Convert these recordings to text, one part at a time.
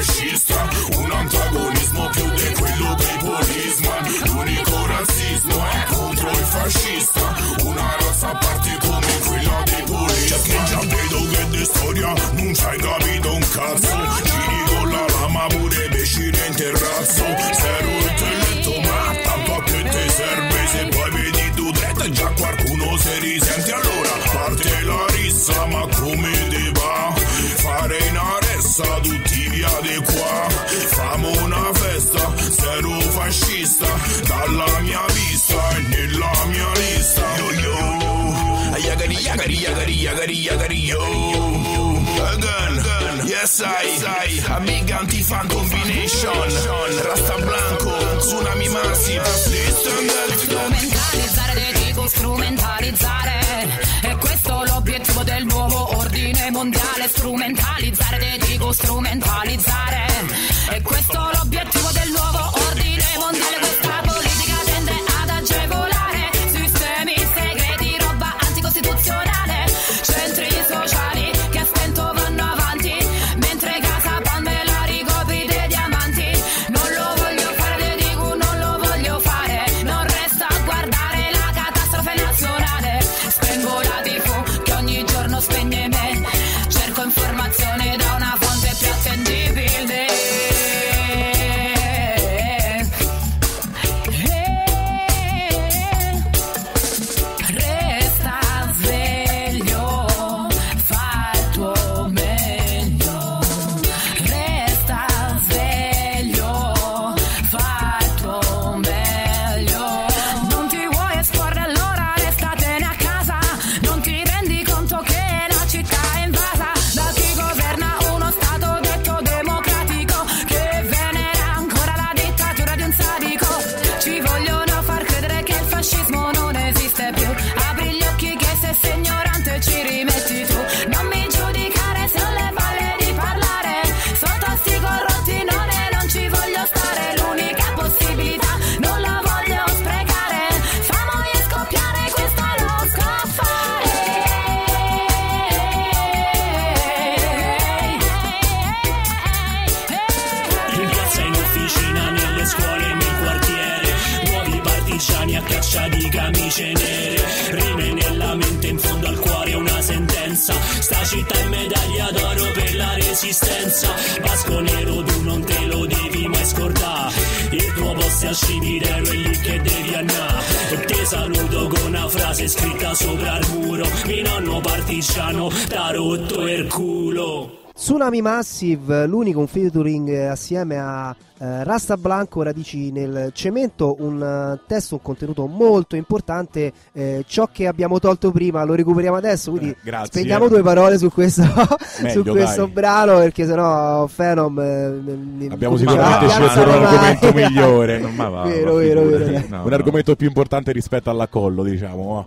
fascista Un antagonismo più di quello dei policeman L'unico razzismo è contro il fascista Una razza a parte come quella dei policeman Che già vedo che di storia non c'hai capito un cazzo. Giri con la lama pure pescire in terrazzo. Zero intelletto ma tanto a che ti serve Se poi vedi tu dretto già qualcuno si risente. Allora yo Again, again Yes I, a big anti-fan combination Rasta Blanco, Tsunami Massive Listen Strumentalizzare, ti dico strumentalizzare. E questo l'obiettivo del nuovo ordine mondiale. Strumentalizzare, ti dico strumentalizzare. E questo l'obiettivo del sentenza Sta città è medaglia d'oro per la resistenza. Vasco nero, tu non te lo devi mai scordare. Il tuo posto è al cimitero, è lì che devi andare. E te saluto con una frase scritta sopra il muro. Mi nonno partigiano t'ha rotto il culo Tsunami Massive, l'unico un featuring eh, assieme a eh, Rasta Blanco, Radici nel cemento, un eh, testo, un contenuto molto importante. eh, ciò che abbiamo tolto prima lo recuperiamo adesso, quindi Eh, spendiamo due parole su questo, Meglio, su questo brano perché sennò Phenom eh, Abbiamo sicuramente scelto un argomento migliore. Non ma va, Vero, vero, vero. No, un no. argomento più importante rispetto all'accollo, diciamo.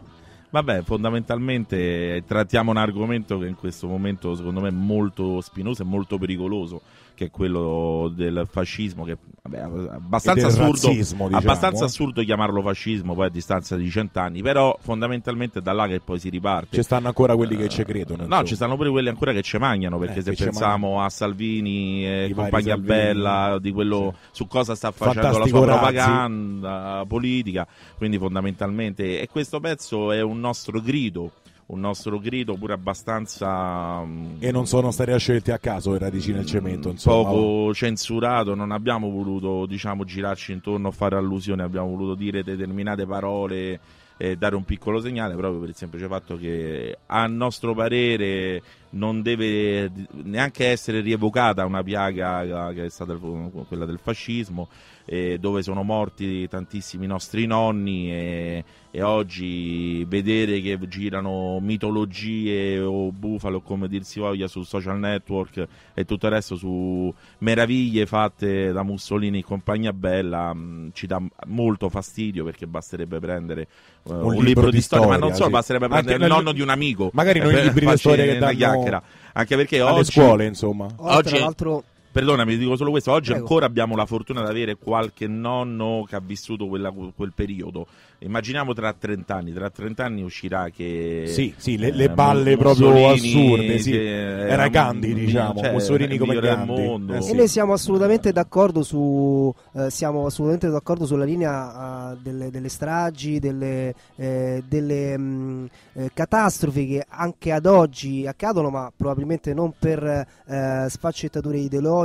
Vabbè, fondamentalmente trattiamo un argomento che in questo momento secondo me è molto spinoso e molto pericoloso, che è quello del fascismo, che vabbè, abbastanza assurdo, razzismo, diciamo. abbastanza assurdo chiamarlo fascismo poi a distanza di cent'anni, però fondamentalmente è da là che poi si riparte. Ci stanno ancora quelli che ci credono. No, ci stanno pure quelli ancora che ci mangiano, perché Eh, se pensiamo a Salvini e I compagnia Salvini. bella, di quello su cosa sta facendo la Fantastico sua Razzi. propaganda politica, quindi fondamentalmente e questo pezzo è un nostro grido, un nostro grido pure abbastanza mm, E non sono stati scelti a caso i radici nel cemento, insomma. poco censurato, non abbiamo voluto diciamo girarci intorno a fare allusioni, abbiamo voluto dire determinate parole e dare un piccolo segnale proprio per il semplice fatto che a nostro parere non deve neanche essere rievocata una piaga che è stata quella del fascismo eh, dove sono morti tantissimi nostri nonni e, e oggi vedere che girano mitologie o bufalo come dir si voglia su social network e tutto il resto su meraviglie fatte da Mussolini e compagnia bella mh, ci dà molto fastidio perché basterebbe prendere eh, un, libro, di storia, ma non solo, sì. basterebbe prendere Anche il nonno di un amico Magari non i libri di storia che danno chiacchiera. anche perché alle oggi scuole, insomma. Oggi, Oggi- tra l'altro Perdonami, dico solo questo. Oggi Prego. ancora abbiamo la fortuna di avere qualche nonno che ha vissuto quella- quel periodo. Immaginiamo tra 30 anni. Tra 30 anni uscirà che. Sì, sì, le, eh, le balle proprio Mussolini, assurde, sì. che Era Gandhi, diciamo, cioè, Mussolini come Gandhi. mondo. Eh, E sì. noi siamo assolutamente d'accordo su eh, siamo assolutamente d'accordo sulla linea eh, delle, delle stragi, delle, eh, delle, mh, eh, catastrofi che anche ad oggi accadono, ma probabilmente non per eh, sfaccettature ideologiche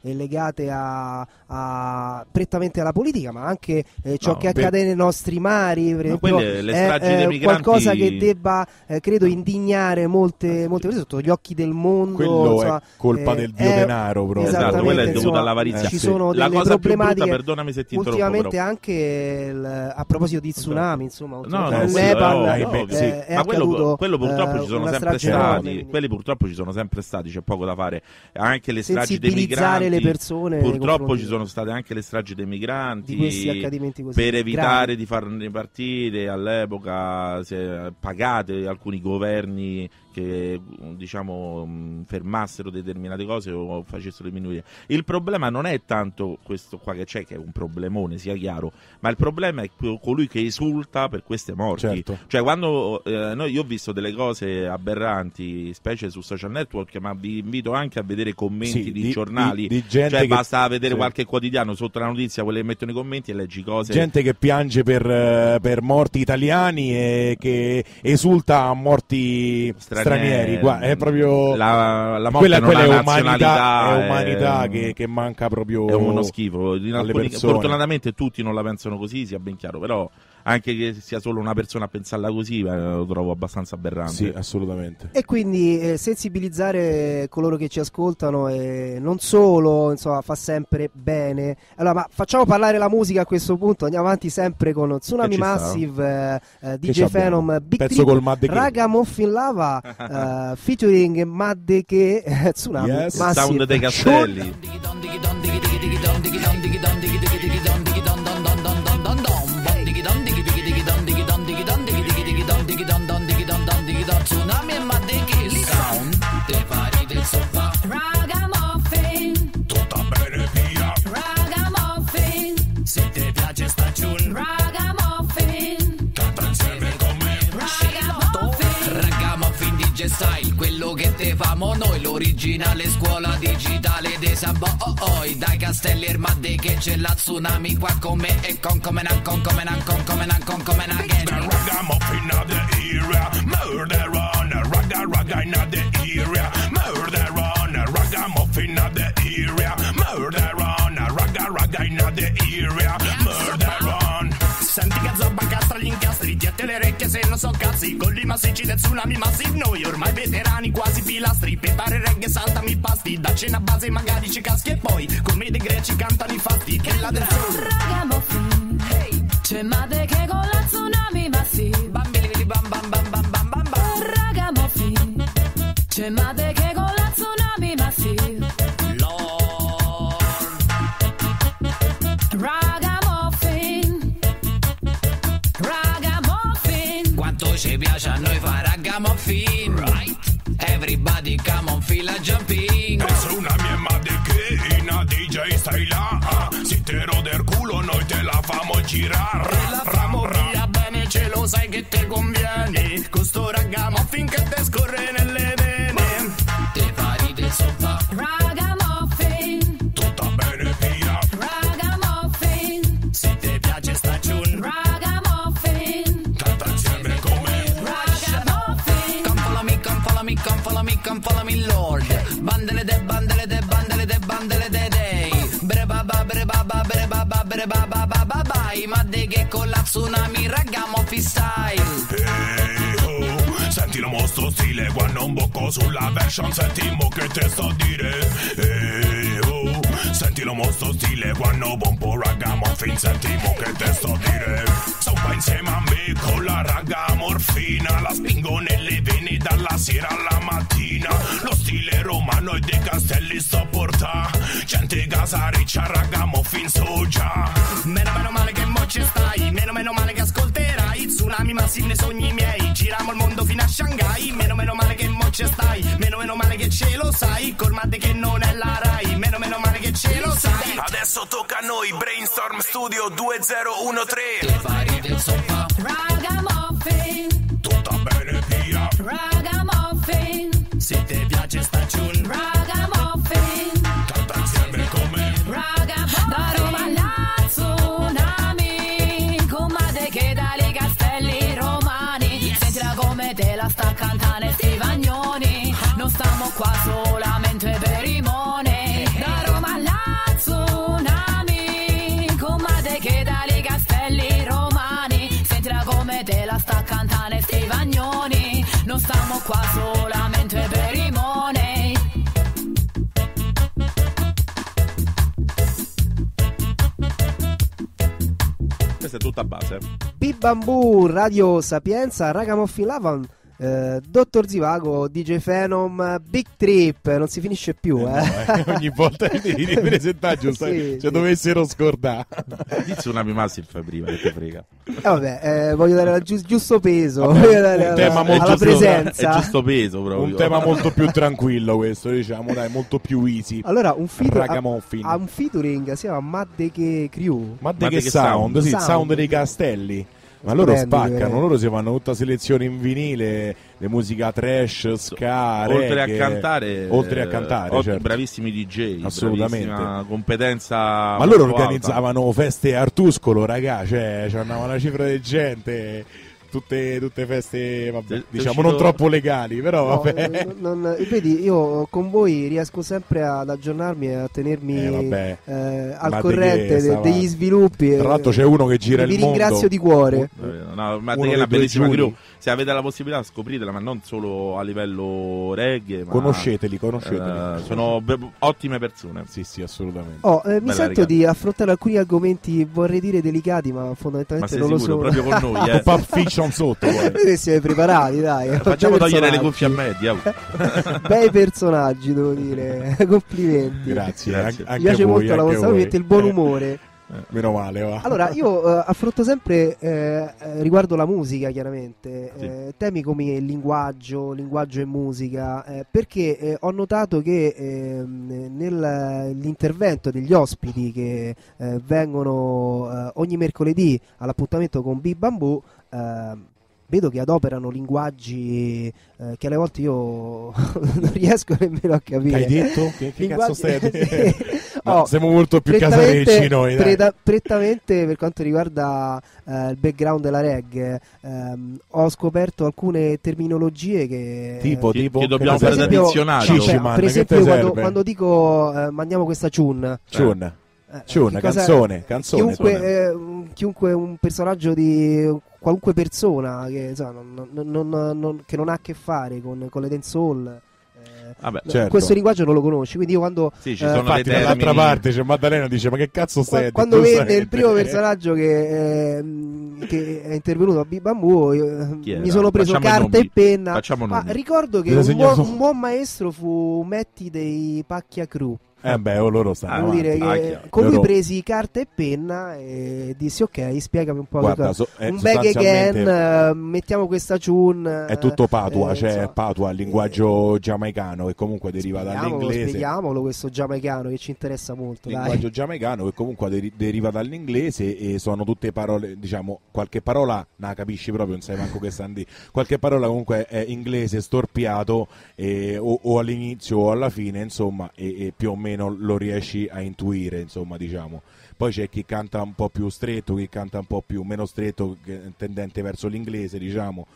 e legate a, a- prettamente alla politica, ma anche eh, ciò No, che per- accade nei nostri mari, per esempio, è, stragi eh, migranti- qualcosa che debba, eh, credo, indignare molte, molte persone sotto gli occhi del mondo. Quello insomma, è colpa eh, del dio è- denaro proprio. Esatto, Esattamente, quella è dovuta all'avarizia. Ci Eh, sono delle più brutta, problematiche perdonami se ti ultimamente anche il- a proposito di tsunami, insomma, No, no, quello Nepal è eh, ovvio, beh, eh, sì. è ma quello, quello purtroppo eh, ci sono sempre enorme, stati. Quelli purtroppo ci sono sempre stati, c'è poco da fare. Anche le stragi dei sensibilizzare migranti. le persone Purtroppo ci sono state anche le stragi dei migranti. per evitare gravi. di farne partire all'epoca pagate alcuni governi che diciamo mh, fermassero determinate cose o facessero diminuire. Il problema non è tanto questo qua che c'è, che è un problemone, sia chiaro, ma il problema è colui che esulta per queste morti. Certo. Cioè, quando eh, noi, io ho visto delle cose aberranti, specie su social network, ma vi invito anche a vedere commenti Sì, di, di- giornali. di- di gente cioè, che- basta vedere sì. qualche quotidiano sotto la notizia, quelle che mettono i commenti e leggi cose. Gente che piange per, eh, per morti italiani e che esulta a morti stranieri. Qua è proprio la, la morte quella, non quella è nazionalità, umanità, è è- umanità che, che manca proprio è uno schifo. Alcuni- persone. fortunatamente tutti non la pensano così, sia ben chiaro, però anche che sia solo una persona a pensarla così, eh, lo trovo abbastanza aberrante. Sì, assolutamente. E quindi eh, sensibilizzare coloro che ci ascoltano e non solo, insomma, fa sempre bene. Allora, ma facciamo parlare la musica a questo punto, andiamo avanti sempre con Tsunami? Massive, eh, eh, DJ? Phenom, Big Pezzo Trip, col Mad The King. Ragamuffin Lava, eh, featuring Madde che eh, Tsunami Yes. Massive. sound dei castelli. Style Quello che te famo noi L'originale scuola digitale dei Sabo oh oh Dai castelli Ermadde che c'è la tsunami qua con me E con come nan con come nan con come nan con come nan The again ragamuffin of the area Murder on a raga raga in the area Murder on a ragamuffin of the area Murder on a raga raga in the on Senti che zobba castra gli incastri Tiette le orecchie se non so cazzi. Con i massicci del tsunami massive Noi ormai veterani quasi pilastri. Prepare reggae saltami i pasti. Da cena base magari ci caschi e poi Come dei greci cantano i fatti Che la del flow. Ragamuffin C'è Madde che con la Tsunami Massive Bambili di bam bam bam bam bam bam Ragamuffin. C'è Madde che con la piace a noi fare ragamuffin Right. Everybody come on feel a jumping. Tsunami e madre che in a DJ stai là. Ah. Si te roder culo noi te la famo girare. La famo bene ce lo sai che te conviene. Questo ragamuffin che te tsunami ragamuffin style. Ehi, oh, Senti lo mostro stile quando un bocco sulla version Sentimo che te sto a dire. Ehi, oh, Senti lo mostro stile quando bombo ragamuffin Sentimo che te sto a dire Zomba insieme a me con la raga morfina La spingo nelle vene dalla sera alla mattina. Lo stile romano e dei castelli sto porta Gente casariccia ragamuffin so già Meno meno male che ci stai, meno meno male che ascolterai. Tsunami ma Brasil nei sogni miei. Giriamo il mondo fino a Shanghai. Meno meno male che mo ci stai. Meno meno male che ce lo sai. Colmate che non è la Rai. Meno meno male che ce lo sai. Adesso tocca a noi Brainstorm Studio 2013 Ti fai del sofà. Ragamuffin qua solamente per i moni Da Roma alla tsunami Comate che dalle castelli romani. Sentila come te la sta cantando Stivagnoni Non stiamo qua solamente per i moni Questa è tutta base. Bamboo, Radio Sapienza, Ragamuffin Lavan, eh, Dottor Zivago, DJ Phenom, Big Trip, non si finisce più, eh. No, eh, ogni volta che devi ripresentare giusto Sì, se sì. dovessero scordare Di Tsunami Massive prima, che te frega. Eh, vabbè, eh, voglio dare il gius- giusto peso, voglio dare un alla, tema molto alla giusto- presenza. È giusto peso proprio. un tema molto più tranquillo questo diciamo dai molto più easy Allora, un, feature, ha, ha un featuring, si chiama Madde che Crew. ma Ma di che, che sound, sound? sì, sound dei castelli ma loro spaccano, loro si fanno tutta selezione in vinile, le musica trash, ska, oltre reggae. a cantare, oltre a cantare, eh, certo. bravissimi DJ, Assolutamente. competenza. Ma loro molto alta. organizzavano feste a Artuscolo, raga, cioè c'andava una cifra di gente, tutte, tutte feste, vabbè, diciamo non troppo legali, però No, vabbè. eh, non- non- vedi, io con voi riesco sempre ad aggiornarmi e a tenermi Eh, eh, al Ma corrente che de- degli sviluppi. Tra l'altro c'è uno che gira vi il mondo. ringrazio di cuore. Eh, No, ma è una bellissima crew. Se avete la possibilità, scopritela, ma non solo a livello reggae. Ma, Conosceteli, conosceteli. eh, sono be- ottime persone. Sì, sì, assolutamente. Oh, eh, mi Bella, sento ragazzi. di affrontare alcuni argomenti, vorrei dire delicati, ma Ma fondamentalmente sei non lo sicuro? so. Proprio con noi, eh. Pulp Fiction sotto, poi. Vedete, siete preparati, dai. Facciamo Bei togliere le cuffie a me, diavolo. Bei personaggi, devo dire. Complimenti. Grazie, Grazie. Mi piace voi, molto la vostra, voi. mette il buon Eh, umore. meno male, va. Allora, io eh, affronto sempre eh, eh, riguardo la musica, chiaramente, Sì. eh, temi come il linguaggio, linguaggio e musica, eh, perché eh, ho notato che ehm, nell'intervento degli ospiti che eh, vengono eh, ogni mercoledì all'appuntamento con Big Bamboo, eh, vedo che adoperano linguaggi eh, che alle volte io non riesco nemmeno a capire. hai detto? Che, che cazzo stai a dire? No, Oh, siamo molto più casarecci noi, dai. preda- prettamente per quanto riguarda eh, il background della reggae, ehm, ho scoperto alcune terminologie che Tipo, Che- tipo che dobbiamo fare da dizionario. Cioè, man, per esempio quando, quando dico eh, mandiamo questa chun Chun. eh, cosa- canzone, canzone. chiunque, eh, un- chiunque un personaggio di qualunque persona che, insomma, non, non- non- non- che non ha a che fare con, con le dancehall eh, Vabbè, Certo. questo linguaggio non lo conosci quindi io quando sì, ci Eh, sono Infatti, dall'altra parte c'è Maddalena dice: Ma che cazzo Qua- quando sai- il primo personaggio che, ehm, che è intervenuto a Bibambu era? mi sono preso Facciamo carta nomi. e penna Facciamo ma nomi. ricordo che un buon, un buon maestro fu Metti dei Pacchia Crew Eh beh, oh, loro stanno devo dire che con lui presi carta e penna e dissi ok spiegami un po' Guarda, so- eh, un back again eh, mettiamo questa tune È tutto patua, eh, cioè insomma. patua, il linguaggio giamaicano che comunque deriva Spieghiamolo, dall'inglese. spieghiamolo questo giamaicano che ci interessa molto dai. linguaggio giamaicano che comunque deri- deriva dall'inglese e sono tutte parole, diciamo, qualche parola la capisci proprio, non sai manco che sta di. Qualche parola comunque è inglese storpiato eh, o, o all'inizio o alla fine, insomma, e, e più o meno lo riesci a intuire, insomma, diciamo. Poi c'è chi canta un po' più stretto, chi canta un po' più meno stretto, tendente verso l'inglese, diciamo.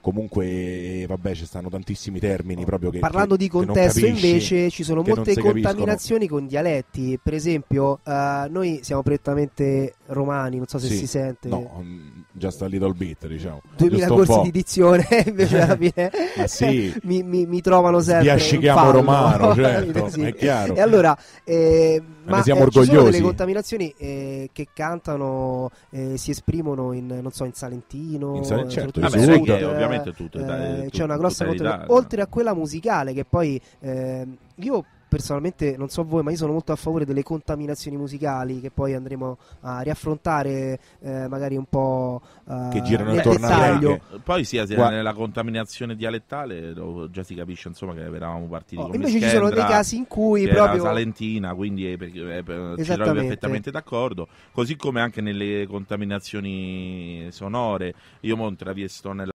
Comunque, eh, vabbè, ci stanno tantissimi termini proprio che Parlando che- di contesto capisci. invece ci sono molte capiscono. contaminazioni con dialetti, per esempio eh, noi siamo prettamente romani, non so se Sì. si sente. No, mm, just a little bit, diciamo. 2000 Giusto un corsi di dizione invece alla fine sì. mi, mi- mi trovano sempre fallo. romano, certo, Sì. è chiaro. e allora eh, ma ne siamo eh, ci sono orgogliosi. delle contaminazioni eh, che cantano eh, si esprimono in non so in salentino In Sal- eh, certo, in Sud, eh, ovviamente tutto, eh, dai, c'è una grossa contaminazione oltre a quella musicale che poi eh, io personalmente non so voi, ma io sono molto a favore delle contaminazioni musicali che poi andremo a riaffrontare eh, magari un po' eh, Che girano intorno dettaglio. anche. Poi Gua- nella contaminazione dialetale lo- già si capisce insomma che eravamo partiti Oh, con invece ci sono dei casi in cui proprio salentina, quindi è è per- ci trovi perfettamente d'accordo. Così come anche nelle contaminazioni sonore. Io mo intraviesto nella